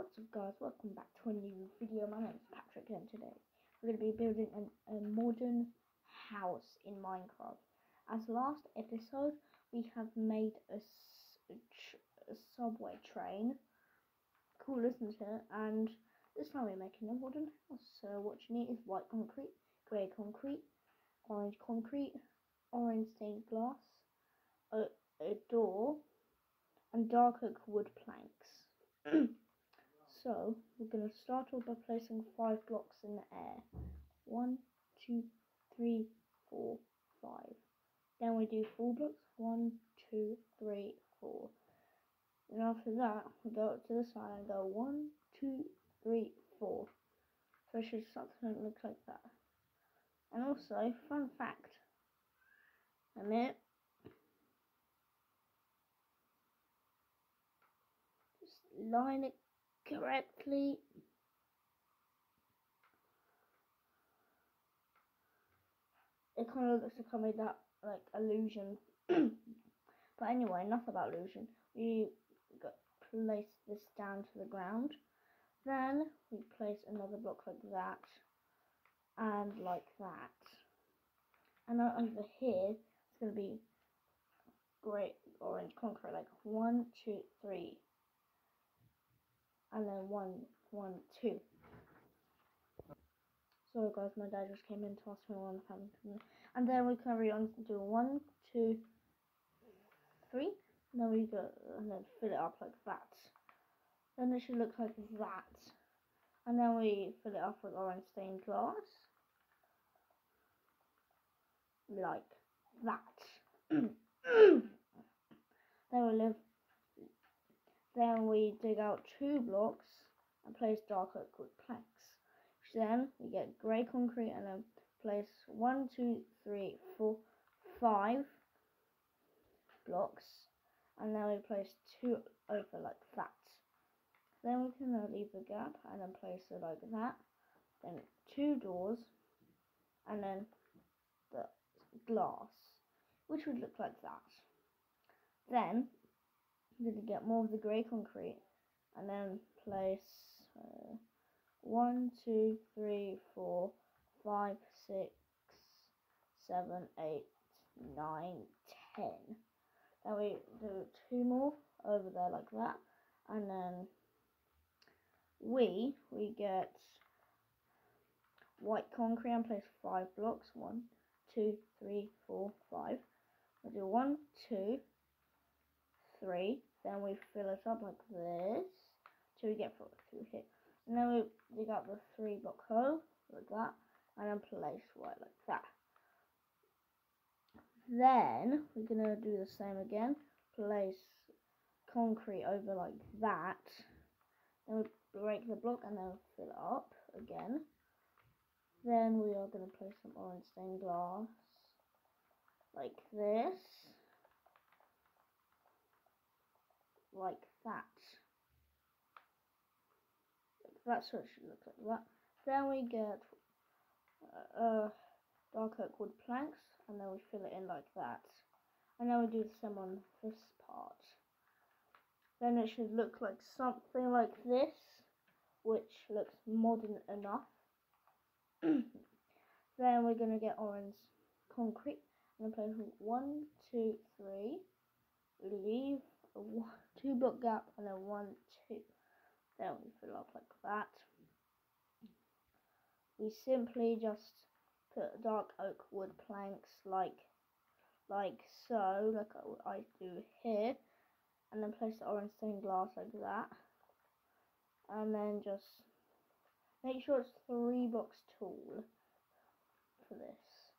What's up guys, welcome back to a new video. My name is Patrick and today we're going to be building an, a modern house in Minecraft. As last episode we have made a, a subway train, cool isn't it? And this time we're making a modern house. So what you need is white concrete, grey concrete, orange concrete, orange stained glass, a, a door and dark oak wood planks. So we're going to start off by placing five blocks in the air. One, two, three, four, five. Then we do four blocks. One, two, three, four. And after that, we go up to the side and go one, two, three, four. So it should to look like that. And also, fun fact. A minute. Just line it correctly. It kind of looks like I made that like illusion. but anyway, enough about illusion. We got, place this down to the ground. Then we place another block like that and like that. And then over here it's going to be great orange concrete like one, two, three, and then one, one, two. Sorry guys, my dad just came in to ask me what I'm family. And then we carry on to do one, two, three. And then we go and then fill it up like that. Then it should look like that. And then we fill it up with orange stained glass. Like that. then we live then we dig out two blocks and place dark oak wood planks. Then we get grey concrete and then place one, two, three, four, five blocks and then we place two over like that. Then we can leave a gap and then place it like that. Then two doors and then the glass, which would look like that. Then I'm going to get more of the grey concrete and then place uh, one, two, three, four, five, six, seven, eight, nine, ten. Then we do two more over there like that, and then we we get white concrete and place five blocks. One, two, three, four, five. We do one, two, three, then we fill it up like this till we get through here. And then we dig out the three block hole like that and then place right like that. Then we're gonna do the same again. Place concrete over like that. Then we break the block and then fill it up again. Then we are gonna place some orange stained glass like this. Like that. That's what it should look like that. Then we get uh, dark oak wood planks and then we fill it in like that. And then we do the same on this part. Then it should look like something like this, which looks modern enough. then we're going to get orange concrete. I'm going to place one, two, three. Leave one, two block gap and then one, two. Then we fill up like that. We simply just put dark oak wood planks like like so, like I do here, and then place the orange stained glass like that, and then just make sure it's three blocks tall for this.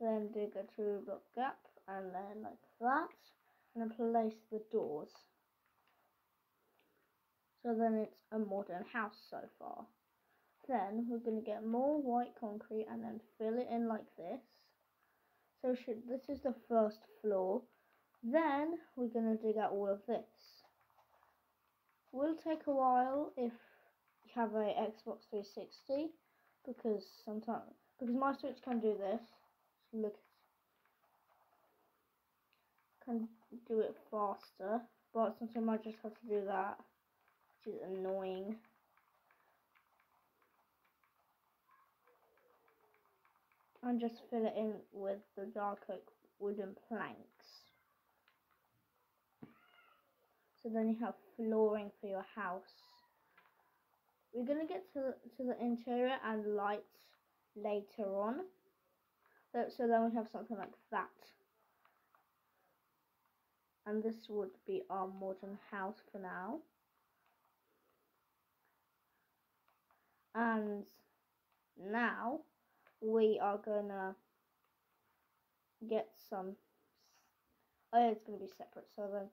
Then dig a two block gap, and then like that and place the doors. So then it's a modern house so far. Then we're going to get more white concrete and then fill it in like this. So should, this is the first floor. Then we're going to dig out all of this. Will take a while if you have a Xbox 360 because sometimes because my Switch can do this. look can do it faster, but sometimes I just have to do that. which is annoying. And just fill it in with the dark oak wooden planks. So then you have flooring for your house. We're going to get to, to the interior and lights later on. So, so then we have something like that. And this would be our modern house for now. And now we are gonna get some oh it's gonna be separate. So then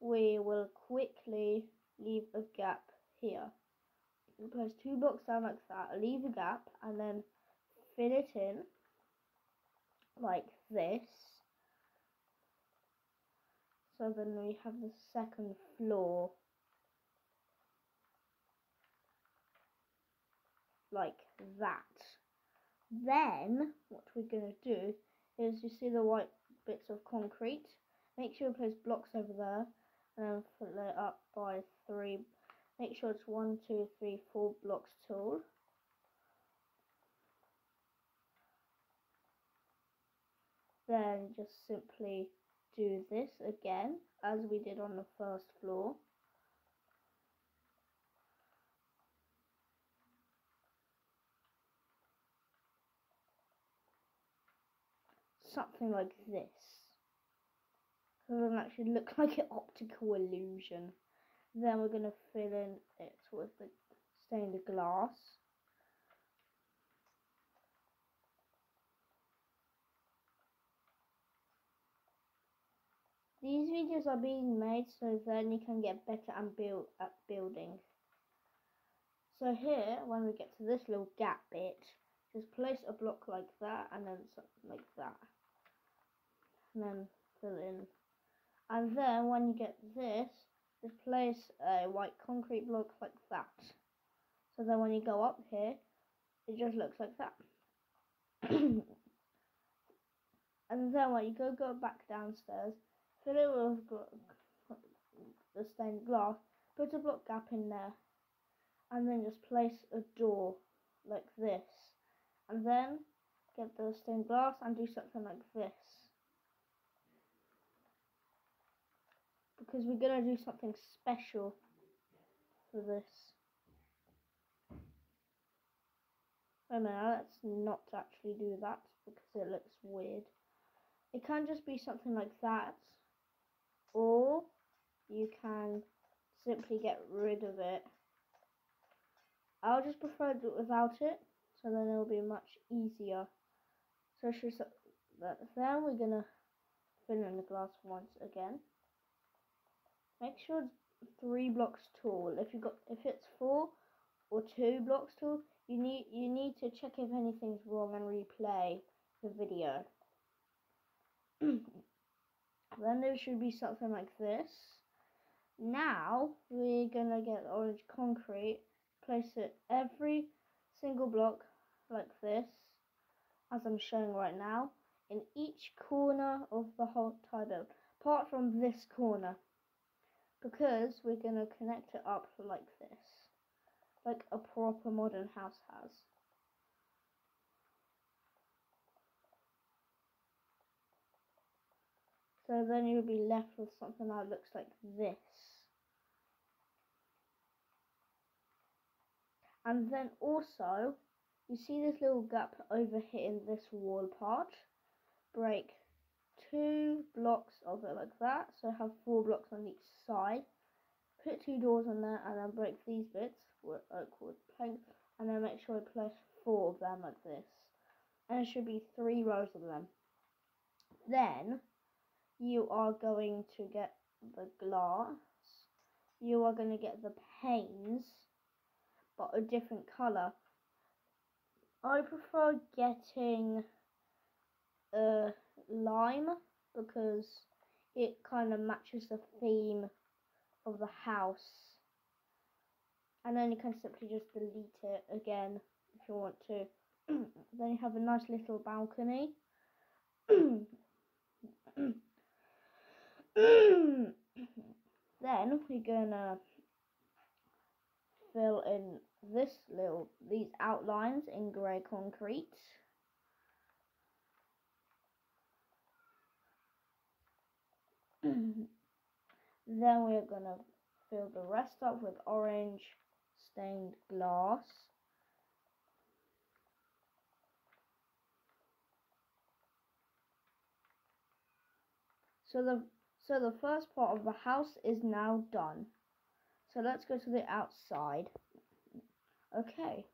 we will quickly leave a gap here. We'll place two blocks down like that leave a gap and then fill it in like this so then we have the second floor. Like that. Then what we're going to do is you see the white bits of concrete? Make sure you place blocks over there and then fill it up by three. Make sure it's one two three four blocks tall. Then just simply do this again as we did on the first floor something like this. So it actually look like an optical illusion. Then we're going to fill in it with the stained glass. These videos are being made so then you can get better and build at building. So here, when we get to this little gap bit, just place a block like that and then something like that and then fill in. And then when you get this, just place a white concrete block like that. So then when you go up here, it just looks like that. and then when you go go back downstairs, fill it with the stained glass, put a block gap in there, and then just place a door like this. And then get the stained glass and do something like this. because we're going to do something special for this. Wait a minute, let's not actually do that because it looks weird. It can just be something like that, or you can simply get rid of it. I'll just prefer it without it, so then it'll be much easier. So then we're gonna fill in the glass once again. Make sure it's three blocks tall. If you got if it's four or two blocks tall, you need you need to check if anything's wrong and replay the video. then there should be something like this. Now we're gonna get orange concrete, place it every single block like this, as I'm showing right now, in each corner of the whole tile apart from this corner because we're to connect it up like this, like a proper modern house has. So then you'll be left with something that looks like this. And then also, you see this little gap over here in this wall part? Break two blocks of it like that. So have four blocks on each side. Put two doors on there and then break these bits with oak wood plank and then make sure I place four of them like this. And it should be three rows of them. Then you are going to get the glass. You are going to get the panes, but a different colour. I prefer getting uh, lime because it kind of matches the theme of the house. And then you can simply just delete it again if you want to. then you have a nice little balcony. then we're gonna fill in this little these outlines in grey concrete. then we're gonna fill the rest up with orange stained glass. So the so the first part of the house is now done. So let's go to the outside. Okay,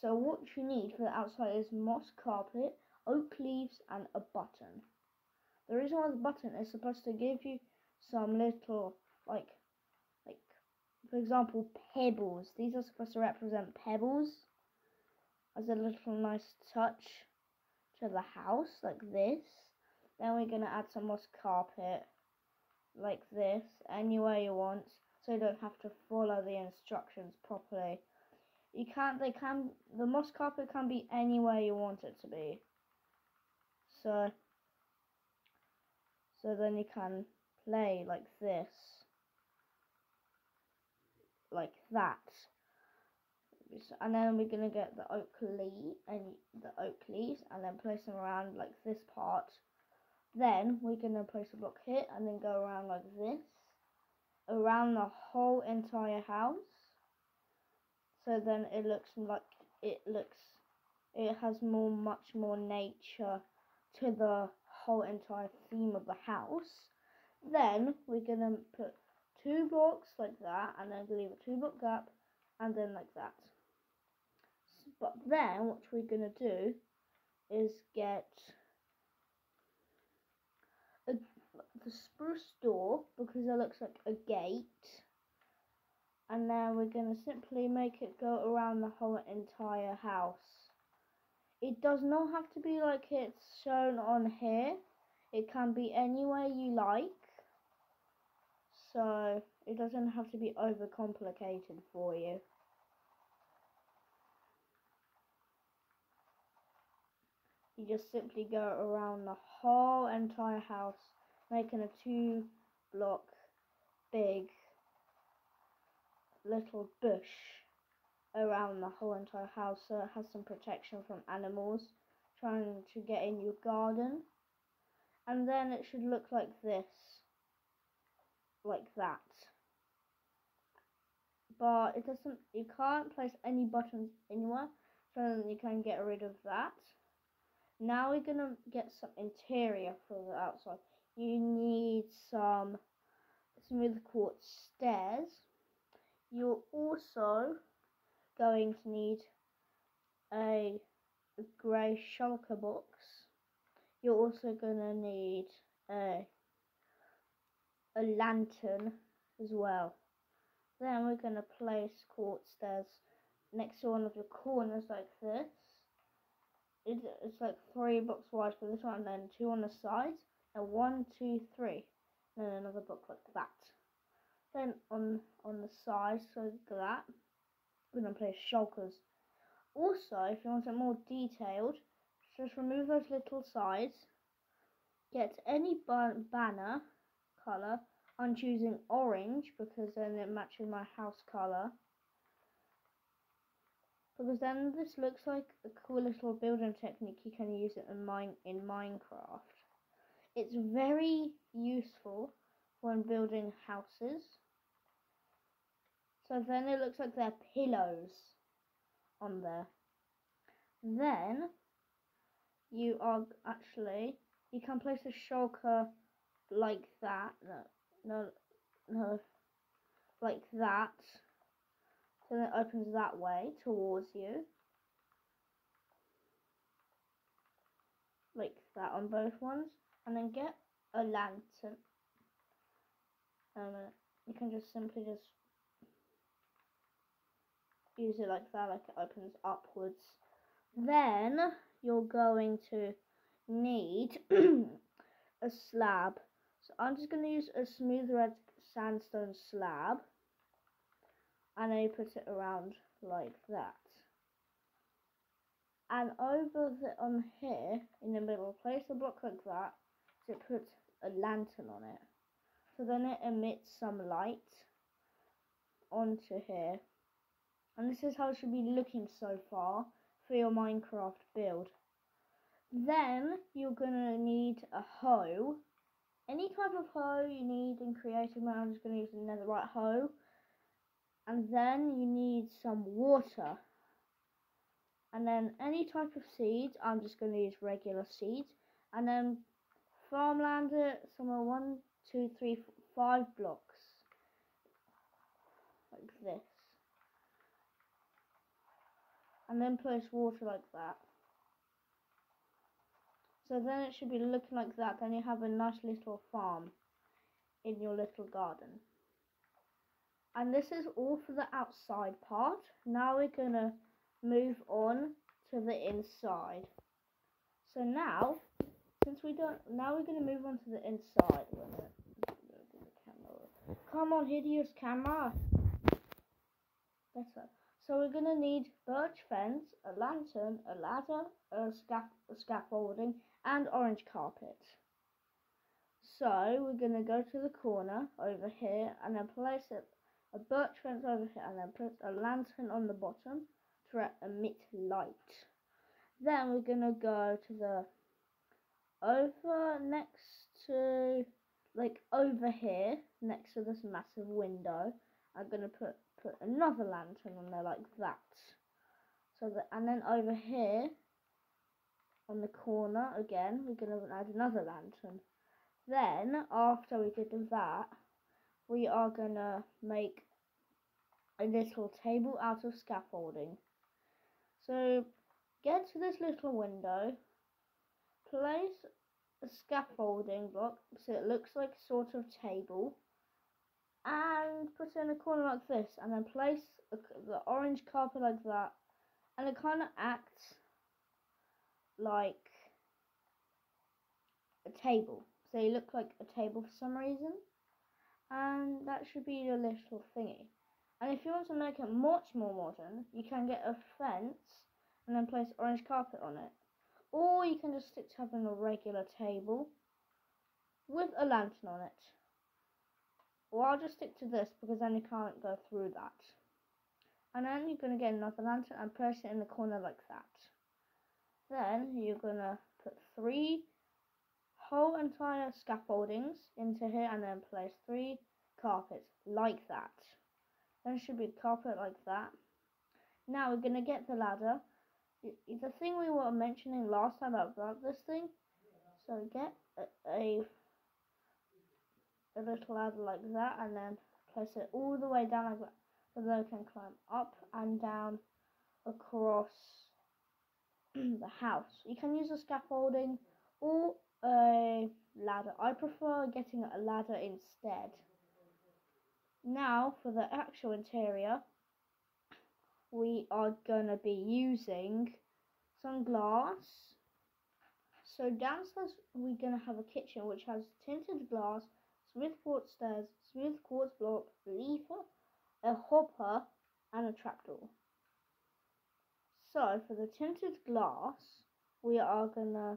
so what you need for the outside is moss carpet, oak leaves and a button. The reason why the button is supposed to give you some little like like for example pebbles. These are supposed to represent pebbles as a little nice touch to the house like this. Then we're gonna add some moss carpet like this anywhere you want so you don't have to follow the instructions properly. You can't, they can, the moss carpet can be anywhere you want it to be. So, so then you can play like this, like that. And then we're gonna get the oak leaf and the oak leaves and then place them around like this part then we're going to place a block here and then go around like this, around the whole entire house. So then it looks like it looks, it has more, much more nature to the whole entire theme of the house. Then we're going to put two blocks like that and then leave a two block gap and then like that. But then what we're going to do is get a, the spruce door because it looks like a gate. And then we're going to simply make it go around the whole entire house. It does not have to be like it's shown on here. It can be anywhere you like. So it doesn't have to be overcomplicated for you. You just simply go around the whole entire house, making a two block big little bush around the whole entire house so it has some protection from animals trying to get in your garden. And then it should look like this, like that. But it doesn't, you can't place any buttons anywhere, so you can get rid of that. Now we're to get some interior for the outside. You need some smooth quartz stairs. You're also going to need a, grey shulker box. You're also going to need a, a lantern as well. Then we're going to place quartz stairs next to one of the corners like this it's like three books wide for this one, and then two on the sides, and one, two, three, and then another book like that. Then on on the side, so like that, we're gonna place shulkers. Also, if you want it more detailed, just remove those little sides. Get any banner color. I'm choosing orange because then it matches my house color because then this looks like a cool little building technique you can use it in mine in Minecraft. It's very useful when building houses. So then it looks like there are pillows on there. Then you are actually you can place a shulker like that. No, no, no, like that then it opens that way towards you. Like that on both ones. And then get a lantern. Um, you can just simply just use it like that, like it opens upwards. Then you're going to need a slab. So I'm just going to use a smooth red sandstone slab and I put it around like that. And over the, on here in the middle, place a block like that to put a lantern on it. So then it emits some light onto here. And this is how it should be looking so far for your Minecraft build. Then you're gonna need a hoe. Any type of hoe you need in creative mode, I'm just gonna use the netherite hoe. And then you need some water. And then any type of seeds, I'm just gonna use regular seeds. And then farmland it somewhere one, two, three, five blocks. Like this. And then place water like that. So then it should be looking like that. Then you have a nice little farm in your little garden. And this is all for the outside part. Now we're going to move on to the inside. So now, since we don't, now we're going to move on to the inside. Come on, hideous camera. Better. So we're going to need birch fence, a lantern, a ladder, a, scaff a scaffolding, and orange carpet. So we're going to go to the corner over here and then place it, a birch fence over here and then put a lantern on the bottom to emit light. Then we're going to go to the over next to like over here next to this massive window I'm to put put another lantern on there like that. So that and then over here on the corner again we're to add another lantern. Then after we did that we are to make a little table out of scaffolding. So get to this little window place a scaffolding block so it looks like a sort of table and put it in a corner like this and then place a, the orange carpet like that and it kind of acts like a table. So you look like a table for some reason. And that should be your little thingy. And if you want to make it much more modern, you can get a fence and then place orange carpet on it. Or you can just stick to having a regular table with a lantern on it. Or I'll just stick to this because then you can't go through that. And then you're going to get another lantern and place it in the corner like that. Then you're going to put three whole entire scaffoldings into here and then place three carpets like that. Then should be carpet like that. Now we're going to get the ladder. The thing we were mentioning last time about this thing. So get a, a, little ladder like that and then place it all the way down like that so they can climb up and down across the house. You can use a scaffolding or a ladder. I prefer getting a ladder instead. Now for the actual interior, we are to be using some glass. So downstairs we're to have a kitchen which has tinted glass, smooth quartz stairs, smooth quartz block, lever, a hopper and a trapdoor. So for the tinted glass, we are gonna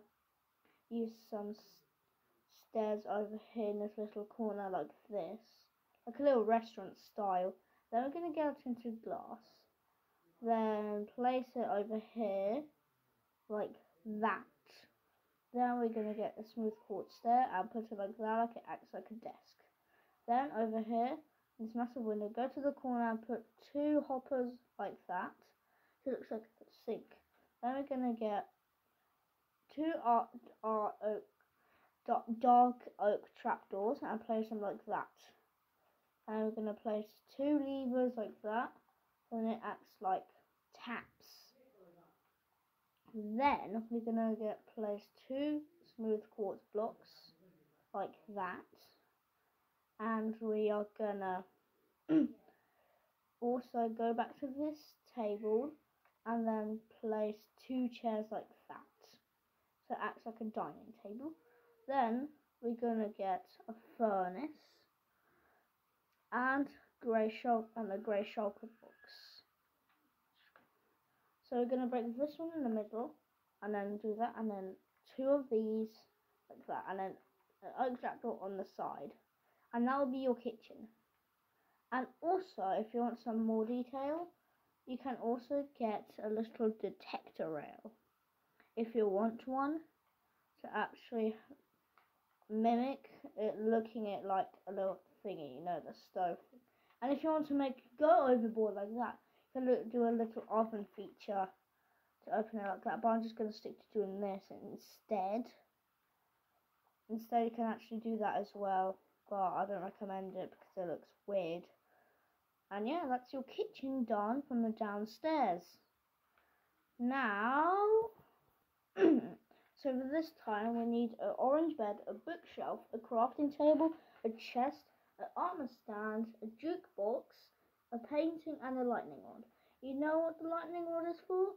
use some stairs over here in this little corner like this, like a little restaurant style. Then we're gonna get tinted glass, then place it over here like that. Then we're gonna get a smooth quartz stair and put it like that, like it acts like a desk. Then over here, this massive window, go to the corner and put two hoppers like that. It looks like a sink. Then we're going to get two art, art oak, dark oak trapdoors and place them like that. And we're going to place two levers like that. And it acts like taps. Then we're going to get place two smooth quartz blocks like that. And we are gonna also go back to this table and then place two chairs like that. So it acts like a dining table. Then we're gonna get a furnace and grey shulk and a grey shulker box so we're gonna break this one in the middle and then do that and then two of these like that and then an trapdoor on the side and that will be your kitchen. And also, if you want some more detail, you can also get a little detector rail if you want one to actually mimic it looking at like a little thingy, you know, the stove. And if you want to make go overboard like that, can do a little oven feature to open it like that. But I'm just going to stick to doing this instead. Instead, you can actually do that as well, but I don't recommend it because it looks weird. And yeah, that's your kitchen done from the downstairs. Now, so for this time we need an orange bed, a bookshelf, a crafting table, a chest, an armor stand, a jukebox, a painting and a lightning rod. You know what the lightning rod is for?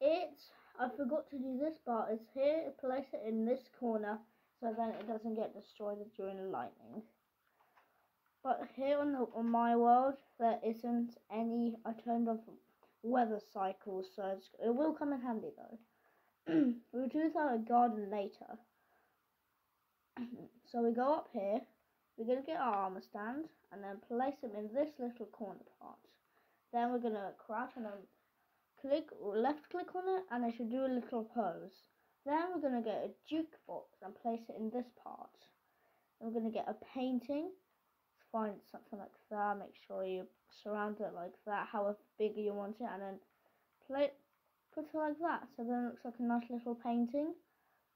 It's, I forgot to do this part, it's here, place it in this corner so then it doesn't get destroyed during the lightning. But here on, the, on my world, there isn't any, I turned off weather cycles, so it will come in handy though. we'll do that in garden later. so we go up here, we're going to get our armor stand, and then place them in this little corner part. Then we're going to crouch and then click, left click on it, and it should do a little pose. Then we're going to get a jukebox and place it in this part. We're going to get a painting. Find something like that. Make sure you surround it like that, however big you want it, and then play, put it like that. So then it looks like a nice little painting.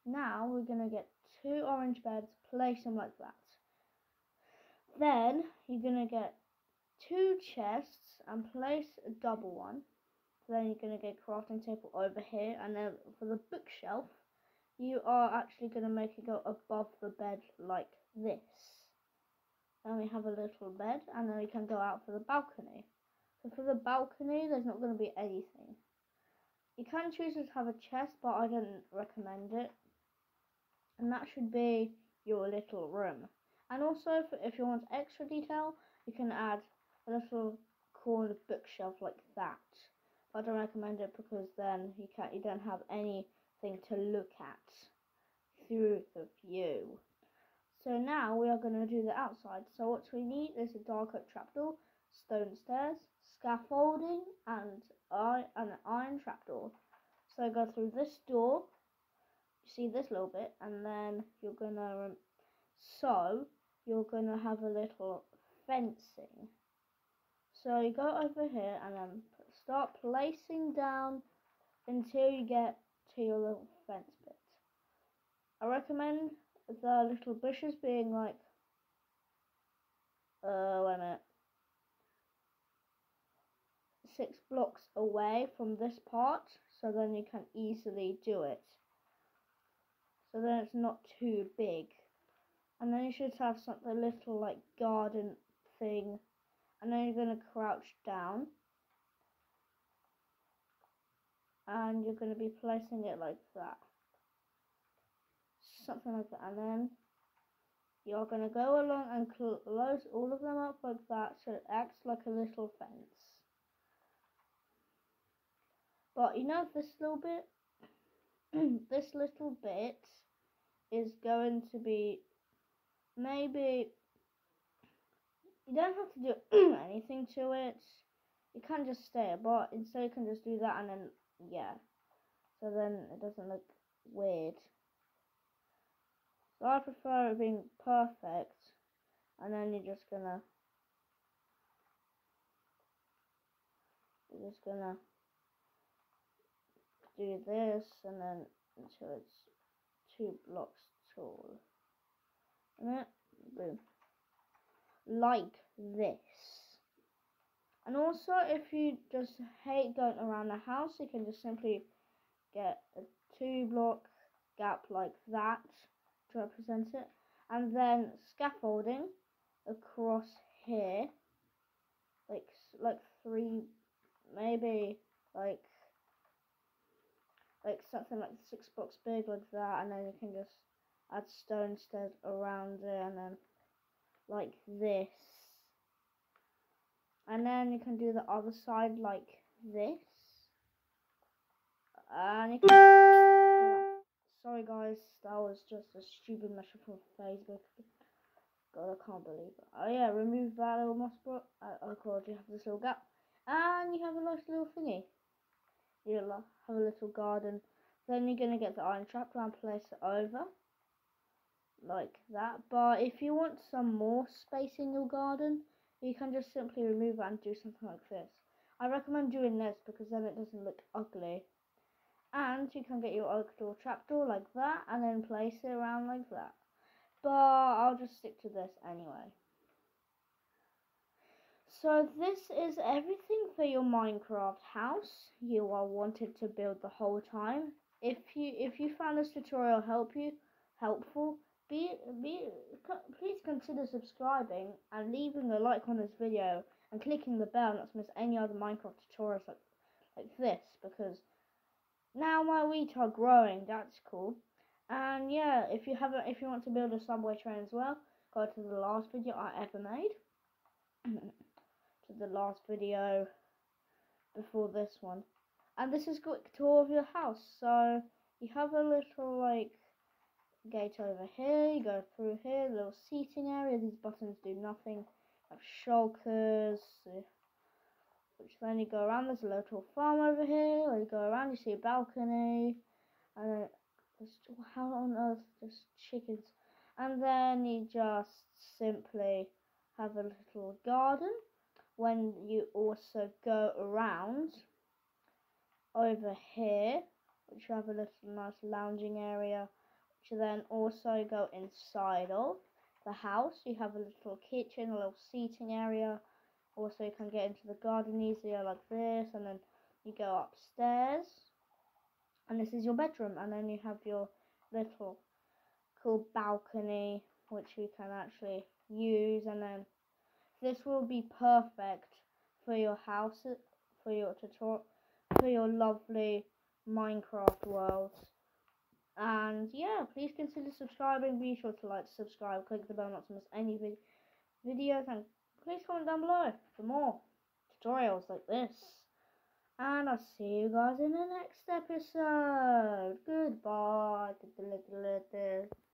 Now we're going to get two orange beds, place them like that. Then you're going to get two chests and place a double one. then you're going to get crafting table over here. And then for the bookshelf, you are actually going to make it go above the bed like this. Then we have a little bed and then we can go out for the balcony. So for the balcony, there's not going to be anything. You can choose to have a chest, but I don't recommend it. And that should be your little room. And also, if you want extra detail, you can add a little corner bookshelf like that. But I don't recommend it because then you can't, you don't have anything to look at through the view. So now we are going to do the outside. So what we need is a dark oak trapdoor, stone stairs, scaffolding, and an iron trapdoor. So go through this door, you see this little bit, and then you're going to, um, so you're going to have a little fencing. So you go over here and then start placing down until you get to your little fence bit. I recommend the little bushes being like, uh, wait a minute, six blocks away from this part, so then you can easily do it. So then it's not too big. And then you should have something a little like garden thing. And then you're going to crouch down. and you're going to be placing it like that something like that and then you're going to go along and close all of them up like that so it acts like a little fence but you know this little bit this little bit is going to be maybe you don't have to do anything to it you can just stay but instead you can just do that and then yeah. So then it doesn't look weird. So I prefer it being perfect and then you're just gonna you're just gonna do this and then until it's two blocks tall. Mm, Boom. Like this. And also, if you just hate going around the house, you can just simply get a two block gap like that to represent it. And then scaffolding across here, like like three, maybe like like something like six blocks big like that, and then you can just add stone stairs around it, and then like this and then you can do the other side like this and you sorry guys that was just a stupid message from facebook god i can't believe it oh yeah remove that little moss block uh, oh god you have this little gap And you have a nice little thingy. You'll have a little garden. Then you're going to get the iron trap and place it over. Like that. But if you want some more space in your garden, you can just simply remove it and do something like this. I recommend doing this because then it doesn't look ugly. And you can get your oak door trapdoor like that and then place it around like that. But I'll just stick to this anyway. So this is everything for your Minecraft house you are wanted to build the whole time. If you if you found this tutorial help you helpful, be be please consider subscribing and leaving a like on this video and clicking the bell not to miss any other Minecraft tutorials like like this because now my wheat are growing. That's cool. And yeah, if you haven't if you want to build a subway train as well, go to the last video I ever made. to the last video before this one. And this is a quick tour of your house. So you have a little like gate over here, you go through here, little seating area, these buttons do nothing. Have shulkers, which then you go around, there's a little farm over here, you go around, you see a balcony, and then how on earth, just chickens. And then you just simply have a little garden when you also go around over here, which you have a little nice lounging area, which then also go inside of the house. You have a little kitchen, a little seating area. Also, you can get into the garden easier like this, and then you go upstairs, and this is your bedroom, and then you have your little cool balcony, which you can actually use, and then this will be perfect for your house, for your tutorial, for your lovely Minecraft world. And yeah, please consider subscribing. Be sure to like, subscribe, click the bell not to miss any vid videos, and please comment down below for more tutorials like this. And I'll see you guys in the next episode. Goodbye.